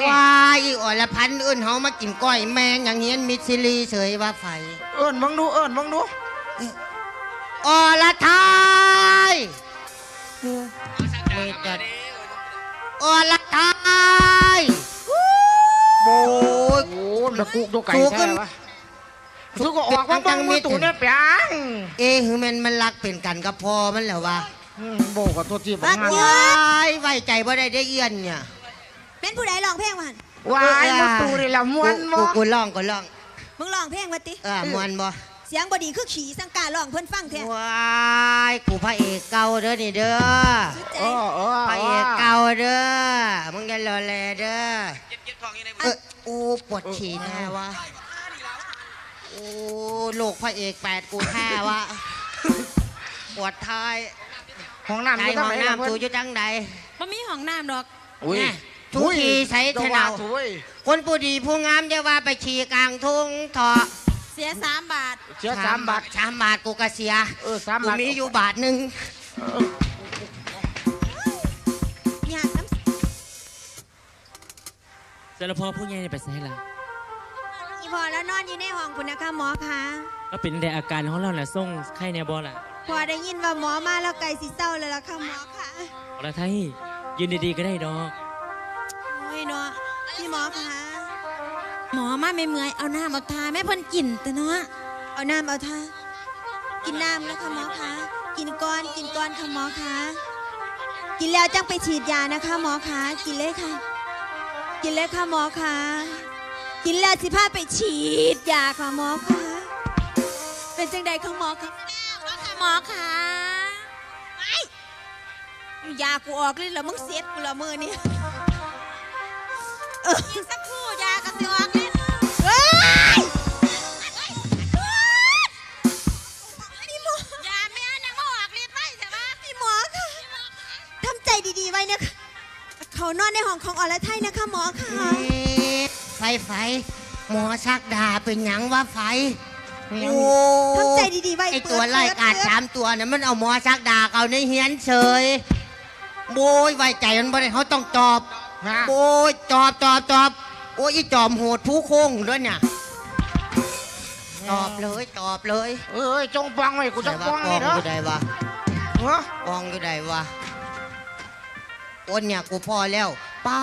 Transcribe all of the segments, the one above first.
ว้ายอีอรพันธ์เอื่นเฮามากินก้อยแมงอย่างเงี้ยมิดซิลีเฉยว่าไฟเอิ้นบังดูเอิ้นบังดูอรไทยนี่จัดอรไทยโอ้ยโอ้ตะกุกตัวไก่สู้กัแท้นวะสู้ก็ออกมาบังมือตู่เนี่ยเปียงเอ๊ะคือมันมันรักเป็นกันกับพอมันแล้ววะอืมโบกับตัวจีบบักงานเยว้อะายไว้ใจบ่ได้ได้เอี้ยนเนี่ย เป็นผู้ใดร้องเพลงวะหั่นวายมือตู่นี่ละม้วนกูบ่กูร้องก็ร้องมึงร้องเพลงวะติเออมวนบ่เสียงบดีคือขี่สังการร้องเพิ่นฟังแท้ว้ายกูพระเอกเก่าเด้อนี่เด้อสุดใจเออเออพระเอกเก่าเด้อมึงอย่ารอแลเด้อเออโอ้ปวดฉี่แน่วะโอ้ลูกพระเอกแปดกูแท้วะปวดท้ายห้องน้ำใจอยู่ห้ทำองไมน้ำสูอยู่จังใดบ่มีห้องน้ำดอกอุ้ยแน่ ทุกทีใช้เทนาถุยคนผู้ดีผู้งามจะว่าไปฉี่กลางทุ่งเถาะเสียสามบาท เสียสามบาทสามบาทกูก็เสียเออสามกูบาทมีอยู่บาทหนึ่งอยากน้สารพอผู้ใหญ่นี่ไปใส่ละำอีพอแล้วนอนอยู่ในห้องคุณนะคะหมอคะก็เป็นแต่อาการของเราแหละส่งไข้แนวบอล่ะ พอได้ยินว่าหมอมาแล้วไก่สิเศร้าเลยล่ะค่ะหมอคะเอาละไทยยืนดีๆก็ได้ดอกโอ้ยเนาะ พี่หมอคะหมอมาไม่เมื่อยเอาน้ำเอาทาแม่เพ่นกินแต่เนาะเอาน้ำเอาทากินน้ำแล้วค่ะหมอคะกินก้อนกินก้อนค่ะหมอคะกินแล้วจังไปฉีดยานะคะหมอคะกินเลยค่ะ กินเลยค่ะหมอคะกินแล้วสิพาไปฉีดยาค่ะหมอคะเป็นจังใดค่ะหมอคะหมอคะไม่ยากูออกเลยแล้วมึงเสียดกูละมือนี่ อีกสักครู่ยากระสิออกเลยเฮ้ยพี่หมอยาแม่ยังไม่ออกฤทธิ์ไม่ใช่ไหมพี่หมอค่ะทำใจดีๆไว้นะคะ เขานอนในห้องของอรไทยนะคะหมอค่ะ ไฟไฟหมอชักดาเป็นหยังว่าไฟโอ้ทำใจดีๆไว้ไอตัวไล่กาดสามตัวน่ะมันเอาหมอชักดาเอาในเฮียนเฉยโบยไว้ใจมันบ่ได้เขาต้องตอบ นะโบยตอบตอบตอบโอ้ยอีจอมโหดผู้โค้งด้วยเนี่ยตอบเลยตอบเลยเอ้ยจงฟังไว้กูจะแต่ฟัว่างกอนี่งเด้ออยู่ใดวะเฮ้อกองอยู่ใดวะโอนเนี่ยกูพอแล้วปา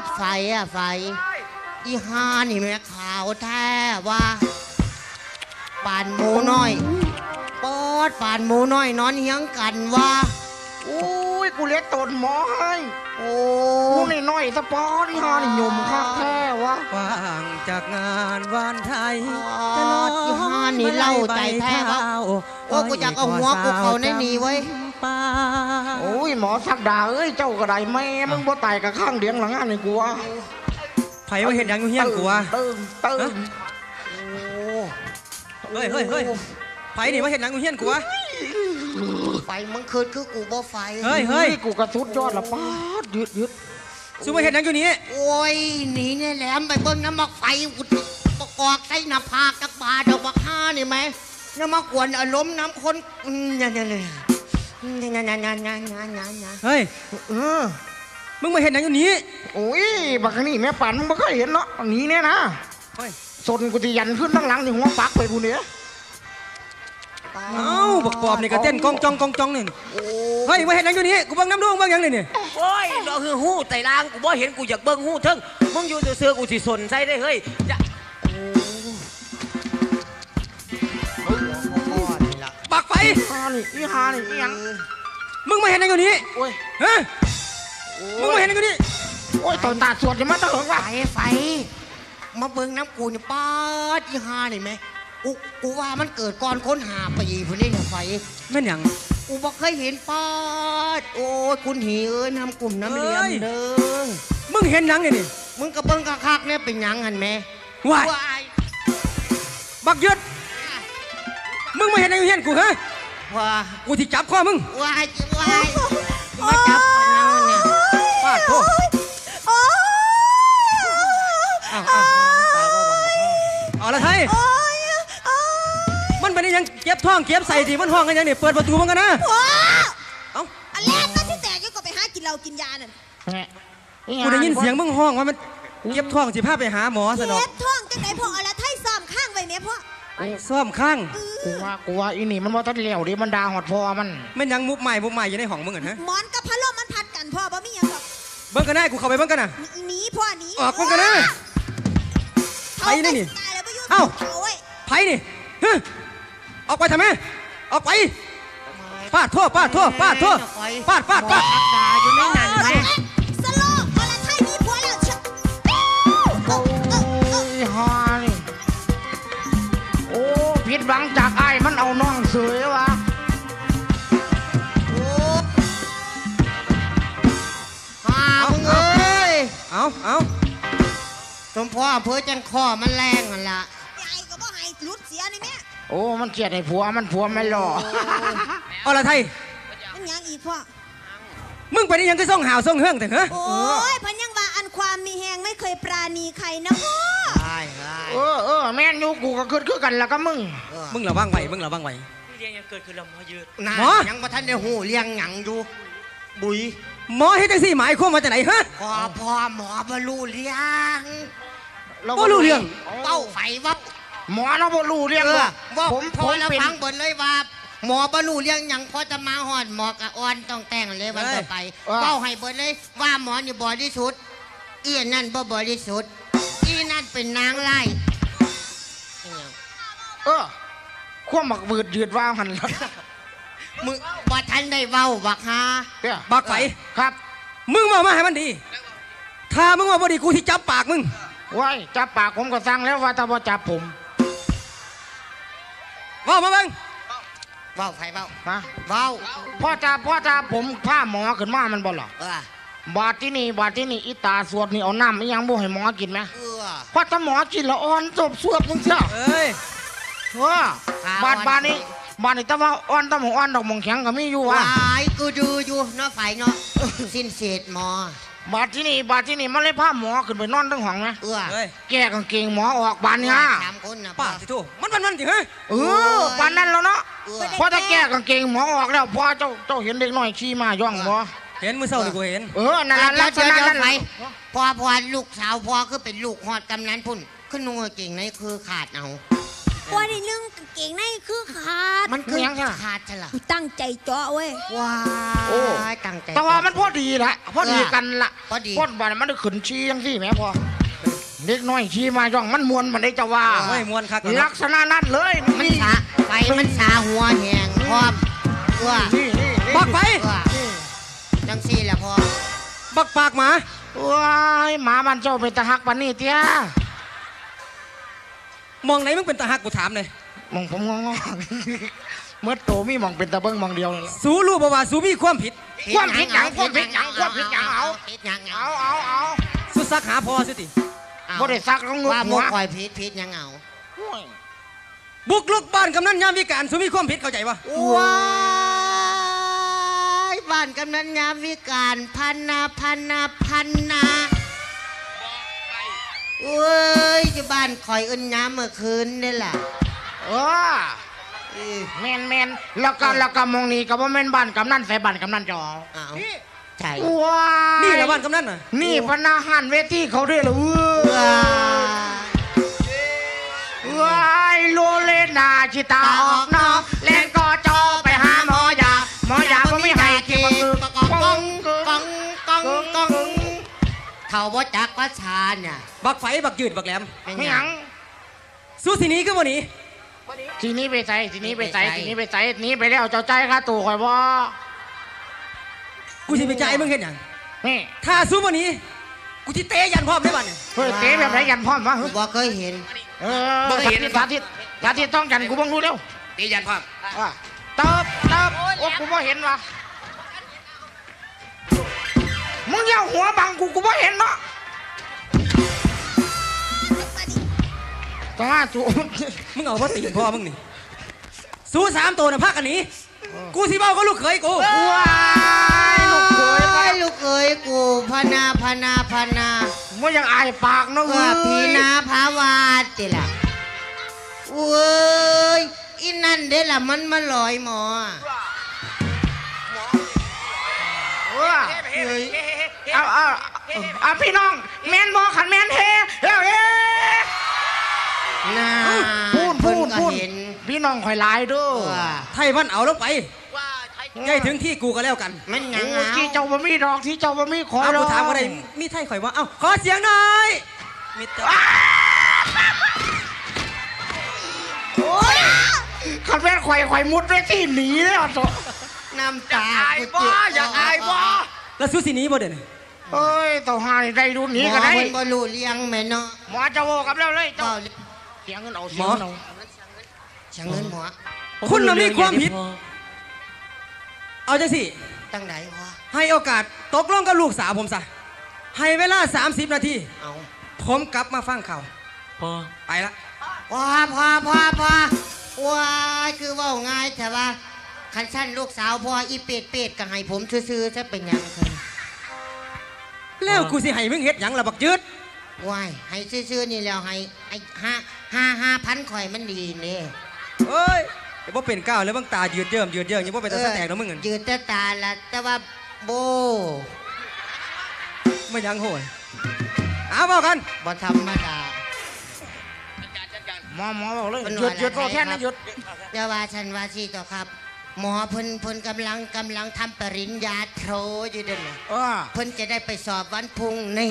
ดไฟอะไฟ อีฮานี่แม่ขาวแท้ว่าปานหมูน้อยปอดปานหมูน้อยนอนเฮียงกันว่าอุ้ย กูเลี้ยงตนหมอให้โอ้กูนี่น้อยสปอนี่ฮานี่ยมคักแท้วะว่างจากงานวานไทยปอดอีฮานี่เล่าใจแท้ว่าโอ้กูอยากเอาหัวกูเขาในนี่ไว้ยป้าโอ้ยหมอสักดาเอ้ยเจ้าก็ได้แม่มึงบ่ตายกับข้างเดียงหลังอันนี่กูวะไผมาเห็นหยังอยู่เฮียนกูวะตื่นตื่นเฮ้ยเฮ้ยเฮ้ยไผนี่มาเห็นหยังอยู่เฮียนกูวะ ไฟมึงคืนคือกูบ่ไฟเฮ้ยเฮ้ยกูกระสุดยอดละป้าดยึดยึดซูมาเห็นหยังอยู่นี่โอ้ยหนีเนี่ยแหลมไปเบิ่งน้ำมักไฟกูประกอบใส่หน้าผากกับบาดอกบักห้านี่ไหมน้ำมากวนอารมณ์น้ำคนอืมเนี่ยเนี่ยเนี่ยเนี่ยเนี่ยเนี่ยเนี่ยเนี่ยเนี่ยเนี่ยเฮ้ยเออมึงมาเห็นหยังอยู่นี่โอ้ยบักนี่แม่ปันมึงบ่เคยเห็นเนาะหนีเนี่ยนะเฮ้ยสนกูจะยันขึ้นทั้งหลังนี่หัวปักไปกูเนี่ย เอ้าบักปอบนี่ก็เต้นกองจองกองจองนี่เฮ้ยมาเห็นหยังอยู่นี่กูเบังน้ำดวงเบังหยังนี่นี่โอ้ยเราคือหู้ไต่ลางกูบ่เห็นกูอยากเบิ่งหู้เทิงมึงอยู่เสือๆกูสิสนใส่ได้เฮ้ยจะบักไฟฮานี่อีฮานี่อีหยังมึงมาเห็นหยังอยู่นี่โอ้ยฮะมึงมาเห็นหยังอยู่นี่โอ้ยตอนตาสวดจะมาตะเหิงไฟวะไฟมาเบิ่งน้ำกูนี่ป้าดอีห้านี่ไหม กูกูว่ามันเกิดก่อนค้นหาปีพุ่นนี่เนี่ยไฟแม่นหยังกูบอกเคยเห็นป้าดโอ้ยคุณหีเอ้ยน้ำกลุ่มน้ำเหลี่ยมเอ้ยเด้อมึงเห็นหยังนี่นี่มึงกระเบิ้งกะคักเนี่ยเป็นหยังหันแม่ว้ายว้ายบักยึดมึงมาเห็นหยังอยู่เฮียนกูฮะว้ากูที่จับคอมึงว้ายว้ายมาจับกันยังเนี่ยฟาดโทษโอ้ยอ้าวอ้าวตายก็บังเอาละไทยโอ้ยโอ้ ยมันเป็นยังเก็บท้องเก็บใส่ที่มันห้องกันยังนี่เปิดประตูมันกันนะว้าเอ้า อันแรกก็ที่แตกก็ไปหากินเหล้ากินยานั่นแหม่กูได้ยินเสียงมึงห้องว่ามันเจ็บท้องสิพาไปหาหมอซะเนาะเจ็บท้องจังไหนพ่อเอาละไทยซ้อมข้างไว้แม่พ่อซ่อมข้างกูว่ากูว่าอีนี่มันว่าทันเลี้ยวดิมันด่าหอดพอมันแม่นยังมุกใหม่มุกใหม่อยู่ในห้องมึงอะฮะหมอนกับพัดลมมันพัดกันพ่อบ่มีหยังหรอกเบิ่งกันได้กูเข้าไปเบิ่งกันน่ะหนีพ่อหนีออกมันกันนะไปนี่นี่ตายแล้วไปยู่เอ้าโอ้ยไผนี่ฮะ ออกไปทำไมออกไปปาดทั่วปาดทั่วปาดทั่วปาดปาดปาดชักดาอยู่ในนั้นแม่สโลว์เอาละไทยมีผัวแล้วเชอะเอ้าเอ้าเอ้าโอ้ยฮานี่โอ้ผิดหวังจากไอ้ายมันเอาน้องเสยวะโอ้หามึงเอ้ยเอาเอาสมพ่ออำเภอจังคอมันแรงนั่นล่ะ โอ้มันเกลียดไอ้ผัวมันผัวไม่หล่อเอาละไทย มันหยังอีกพ่อ มึงไปนี่ยังก็ส่งหาวส่งเฮืองแต่เหรอโอ้ยเพันยังว่าอันความมีแหงไม่เคยปราณีใครนะพ่อใช่ใช่เออเออแม่นอยู่กูก็คิดคือกันแล้วก็มึง มึงระวังไว้มึงระวังไว้เรื่องยังเกิดขึ้นแล้วหมอยืดนาหมอยังบ่ทันได้หูเลี้ยงหยังอยู่ บุยหมอเฮ็ดจังซี่หมายความว่าจากไหนฮะพอพอหมอบรรลุเลี้ยงบ่รู้เรื่องเป้าไฟเว่า หมอเราบ่รู้เรื่องเออว่าว่าผมพผอมแล้วเป็นฟังเบิดเลยว่า หมอบรรลุเลี้ยงหยังพอจะมาหอดหมอกะอ่อนต้องแต่งเลยวันต่อไปเป้าให้เบิดเลยว่าหมอนี่บริสุทธิ์เอียนั่นบ่บริสุทธิ์อีนั่นเป็นนางไล่เออความหมักบืดยืดว่าหันแล้วมึงบ่ทันได้เว้าบักฮาเนี่ยบักไฟครับมึงมามาให้มันดี ถ้ามึงว่าบ่ดีกูที่จับปากมึง ไว้จับปากผมก็สั่งแล้วว่าถ้าบ่จับผม ว่ามาเบิ่งเว้าไฟเว้านะเว้าพ่อจับพ่อจับผมผ้าหมอขึ้นมามันบ่หรอเออบาดที่นี่บาดที่นี่อีตาสวดนี่เอาน้ำอีหยังบ่ให้หมอกินไหมเออเพราะถ้าหมอกินแล้วอ่อนจบสวดมึงเสียเอ้ยว่าขาบาดอ่อนบาดนี้บาดนี้แต่ว่าอ่อนแตะหมอ่อนดอกหมองแข็งก็มีอยู่วว่ะายกูดูอยู่เนาะไฟเนาะสิ้นเศษหมอ บาดที่นี่บาดที่นี่มันเลยพาหมอขึ้นไปนอนทั้งห้องนะเออเอ้ยแก้กางเกงหมอออกบานเนี่ยสามคนนะป้าสิโทมันมันมันสิฮะเออปานนั้นแล้วเนาะเออพอถ้าแก้กางเกงหมอออกแล้วพอเจ้าเจ้าเห็นเด็กน้อยขี่มาย่องบ่เห็นมือเศร้านี่กูเห็นเออนั่นล่ะลักษเดี๋ยวณะเดี๋ยวนั้นไฟล่ะพอพอลูกสาวพอคือเป็นลูกหอดกำนันพุ่นขึ้นนุ่งกางเก่งในคือขาดเอา พ่อได้นึ่งกางเกงในคือขาดมันคือขาดฉลากูตั้งใจเจาะเว้ยว้ายตั้งใจ แต่ว่ามันพอดีละพอดีกันละพอดี พอดบานมันได้ขึ้นชี้จังซี่แหม่พอเด็กน้อยขี่มาย่องมันมวนมันได้จะว่าโอ้ยมวนคักลักษณะนั้นเลยมันสาไฟมันสาหัวแหงพร้อมเออนี่นี่นี่บักไฟเออจังซี่แหละพอบักปากหมาว้ายหมามันเจ้าเป็นตะหักปันนี่เตี้ย มองไหนมึงเป็นตาหักกูถามเลยมองผมงงๆเมื่อโตมีหมองเป็นตะเบิ้งหมองเดียวนี่ล่ะสูรู้บ่ว่าสูมีความผิด ความผิดหยังความผิดหยังความผิดหยังเอาผิดหยังเอาเอาเอาสุดสักหาพอสิติบ่ได้ซักของงกว่าหัมุวกคอยผิดผิดหยังเอาโอ้ยบุกลุกบ้านกำนันยามวิการสูมีความผิดเข้าใจปะว้ายบ้านกำนันยามวิการพันนาพันนาพันนา เว้ยจะบ้านคอยอึนยามเมื่อคืนนี่ล่ะเออแมนแมนแล้วก็แล้วก็หมองนี้ก็บ่แม่นบ้านกำนันใส่บ้านกำนันจออ้าวใช่ว้ายนี่แหละบ้านกำนันน่ะนี่พนาหารเวทีเขาด้วยเหรอเว้ยว้ายว้ายโลเลนาชิตาออกนอก จักว่าชาเนี่ยบักไฟบักยืดบักแหลมเป็นไม่หหยัยังงสู้สิหนี้ก็บ่หนีทีนี้ไปใส่ทีนี้ไปใส่ไปใส่ทีนี้ไปใส่หนี้ไปแล้วเจ้าใจค่าตัวข่อยบ่กูสิไปจ่ายมึงเห็นหยังนี่ถ้าสู้บ่หนีกูที่เตะยันพร้อมได้บ้านเนี่ยเฮ้ยเตะแบบไหนยันพร้อมวะกูบ่เคยเห็น เออสาธิตสาธิตสาธิตต้องยันกูบังรู้เร็วตียันพร้อมอะเติบเติบโอ้กูบ่เห็นวะมึงอย่าหัวบังกูกูบ่เห็นเนาะ ตาจูมึงเอาบ่ตีนพ่อมึงนี่สู้สามตัวน่ะพักกันหนีกูสิเบ้าก็ลูกเขยกูว้ายลูกเขยไอ้ลูกเอ้ยกูพนาพนาพนามึงยังอายปากเนาะเพื่เว้อยพีนาภาวาติล่ะเว้ยอีนั่นเด้ล่ะมันมาลอยหมอเว้อเอาเอาเอาพี่น้องแมนบอขันแมนเฮเฮ้เฮ้ น่าพูดพูดเพิ่นก็พูดเห็นพี่น้องคอยหลายเด้อว่าไทยวันเอาลงไปใกล้ถึงที่กูก็แล้วกันมันหยัโอ้งเอาที่เจ้าบ่มีดอกที่เจ้าบ่มีขอเอาดกูอกถามว่าได้มีไทยข่อยว่าเอ้าขอเสียงหน่อยมิตรขันแมนข่อยข่อยมุดด้วยที่หนีเลยอะโตน้ำตาอายกูบ่เจ็บอยากอายบ่แล้วสู้สีนี้บ่เด่นเอ้ยเต่าหานี่ได้ดูหนีหมกัอนได้เพิ่นบ่รู้เลี้ยงแม่เนาะหมอจะโวกับแล้วเลยก็เจ้า เสียงเงินเอาเสียงเงินเอาช่างเงินหมอคุณน่ะมีความผิด เอาจังสิตั้งไหนวะให้โอกาสตกลงกับลูกสาวผมซะให้เวลา 30 นาทีเอาผมกลับมาฟังข่าวพ่อไปละพอพอพอพอว้ายคือเว่าง่ายแต่ว่าคันสั้นลูกสาวพออีเป็ดเป็ดก็ให้ผมซื่อๆจะเป็นหยังคันแล้วกูสิให้มึงเฮ็ดหยังล่ะบักยืดว้ายให้ซื่อๆนี่แล้วให้ไอ้ห้า ห้าห้าพันข่อยมันดีนี่เอ้ยเดี๋ยวบ่เป็นก้าวแล้วบางตายืดเยิ่มยืดเยิ่มยังบ่เป็นตาสแตกเนาะมึงเงินยืดแต่ตาละแต่ว่าโบไม่ยังโหยเอาบอกกันบ่ธรรมดาหมอหมอบอกเลยเป็นหยุดว่าหยุดโตอะไรแท่นครันะบหยุดอย่าว่าฉันว่าสิต่อครับ หมอเพิ่นเพิ่นกำลังกำลังทำปริญญาโทอยู่เด้อนี่เออเพิ่นจะได้ไปสอบวันพรุ่งนี้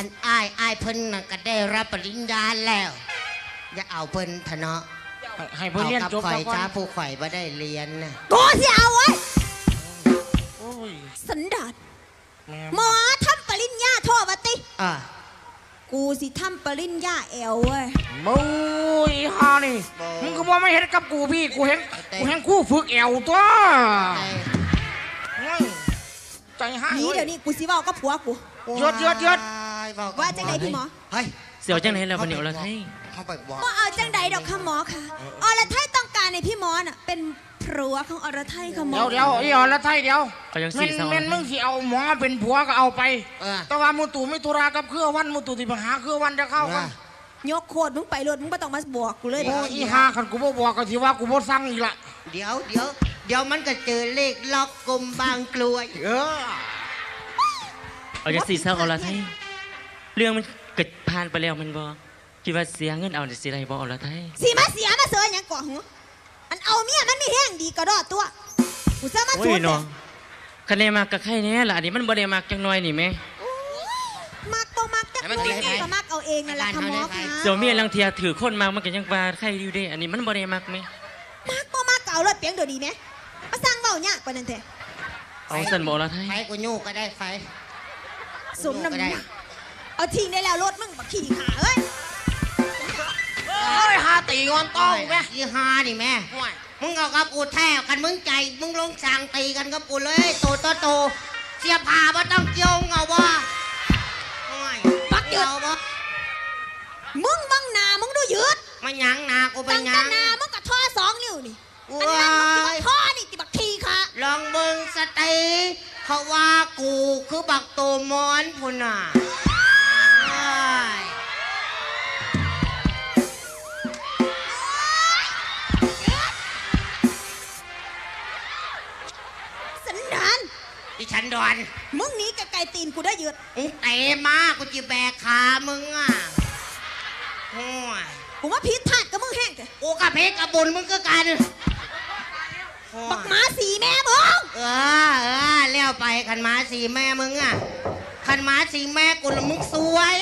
อันอ้ายอ้ายเพิ่นน่ะก็ได้รับปริญญาแล้ว อย่าเอาเพิ่นทะเนาะให้เพื่อนเอาเรียนกับจบข่อยก่อนจ้าผู้ข่อยบ่ได้เรียนน่ะกูสิเอาไว้ยโอ้ยสันดานแม่หมอทำปริญญาโทวะติ อ่ากูสิทำปริญญาแอลเว้ยมูยฮานี่มึงก็บอกไม่เห็นกับกูพี่กูเห็นกูเห็นคู่ฝึกแอวตัวไอ้โอ้ยใจหายนี่เว้ยเดี๋ยวนี้กูสิเว้ากับผัวกู หยุดหยุดหยุด ว้ยบอกกับว่าจังใดพี่หมอเฮ้ยเสียวจังไหนแล้ววันนี้เอาละไทยเข้าไปบอกบ่เอาจังใดดอกค่ะหมอค่ะอรไทยต้องการให้พี่หมอน่ะเป็นผัวของอรไทยค่ะหมอเดี๋ยวเดี๋ยวไอ้อ๋อละไทยเดี๋ยวเอายังแม่สี่นเศร้าแม่นมึงสิเอาหมอเป็นผัวก็เอาไปเออแต่ว่ามูตู่ไม่ตุรากับเครือวันมูตู่ที่ไปหาเครือวันจะเข้ากันยกโคตรมึงไปรถมึงไม่ต้องมาบอกกูเลยโอ้ยอีหาคันกูบ่บอกก็สิว่ากูบ่สั่งอีกละเดี๋ยวเดี๋ยวเดี๋ยวมันก็เจอเลขล็อกกลมบางกลวยเออเอายังสี่เศร้าเอาละไทย เรื่องมันเกิดผ่านไปแล้วมันบ่คิดว่าเสียเงินเอาสิไรบ่เอาละไทยสีมาเสียมาเสืออย่างก่อหัวอันเอาเมียมันมีแห้งดีกระดอดตัวกูจะมาโอ้ชยวนเนาะคะแนนมากกับใครแน่ล่ะอันนี้มันบ่ได้มากจังน้อยนี่แม่มักต้องมักจักให้มันกูตีให้ ก็มักเอาเองนั่นแหละค่ะหมอค่ะเสียวเมียลังเทียถือคนมามันก็ยังว่าใครอยู่เด้อันนี้มันบ่ได้มากไหมมักก็มักเก่ารถเปียงเดี๋ยวดีไหมมาสร้างเบาเนี่ยกว่านั้นเถอะเอาสั่นบ่เอาละไทยไฟกูยู่ก็ได้ไฟสมน้ำหได้นัก เอาทิ้งได้แล้วรถมึงบักขี่ขาเอ้ยเอ้ยหาตีงอนต้องแม่ยี่ห้านี่แม่มึงเอากับกูแท้กันมึงใจ มึงลงสั่งตีกันกับกูเลยโตโตโตเสียผ้าบ่ต้องเจียวเอาว่าปักเดือดบ่มึงบังหนามึงดูยืดมาหยังหนากูไปตั้งหยัแต่งหนามึงกับท่อสองนิ้วนี่อันว้านั้นมึงยสิบักท่อนี่ติบักขี่ขาลองเบิ่งสติเขาว่ากูคือบักโตมอนพุ่นน่ะ นดอนมึงหนีกับไก่ตีนกูได้ยืดมึงเตะมากูจะแบกขามึงอะโอ้ยกูว่าพิษทาดกับมึงแห้งเถอะกูกับเพชรกับบุญมึงก็กันโอ้ยบักหมาสีแม่มึงเออเออเลี้ยวไปขันหมาสีแม่มึงอะขันหมาสีแม่กูละมึงสวย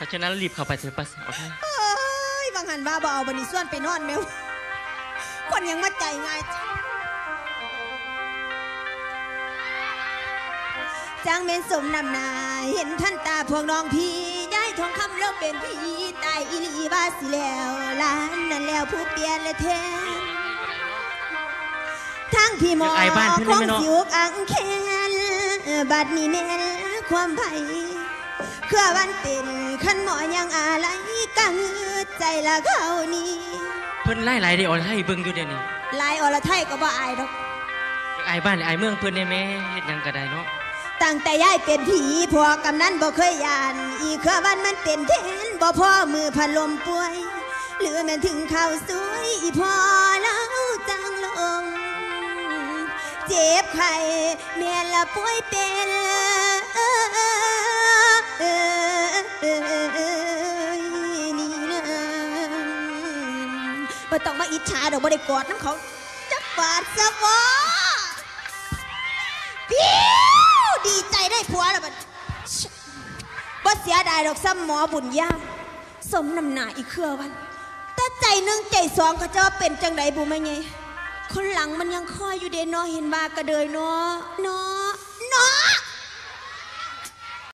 เพราะฉะนั้นรีบเข้าไปเถอะปัสเอาไทยเอ้ยบางหันว่าบ่เอาบันนี้ส่วนไปนอนแมวคนยังมาใจง่ายจังจางเมนสมนำหนาเห็นท่านตาพวกน้องพี่ได้ทองคำแล้วเป็นพี่ตายอีหลีว่าสิแล้วล้านนั่นแล้วผู้เปลี่ยนและแทนทั้งพี่หมออยากอายบ้านเพิ่นคได้งไหมเนาะสิวกอังแคนบัดนี้แม่นความไผ่ เครือวันเป็นขันหมอยังอะไรกังใจละเขานี่เพิ่นไล่หลายเด้เอาละไทยเบิ่งอยู่เดี๋ยวนี้ลายอรไทยก็บ่อายดอกอยากอายบ้านอยากอายเมืองเพิ่นได้แม่เฮ็ดหยังก็ได้เนาะตั้งแต่ยายเป็นผีพอกำนั้นบ่เคยยาน อีเครือวันมันเป็นเทนบ่พ่อมือพัดลมป่วย หรือแม่นถึงข้าวสวยอีพอแล้วจังลง เจ็บไข้เมียละป่วยเป็นเอ้ย นี่นะบ่ต้องมาอิจฉาดอกบ่ได้กอดน้ำเขาจักบาทซะวะปิ้วดีใจได้ผัวแล้วบัดบ่เสียดายดอกซ้ำหมอบุญยามสมน้ำหน้าอีกเครือวันแต่ใจหนึ่งใจสองเขาจะว่าเป็นจังไดบุไหมไงคนหลังมันยังคอยอยู่เดนนอเห็นมากระเดยเนเนาะเนาะ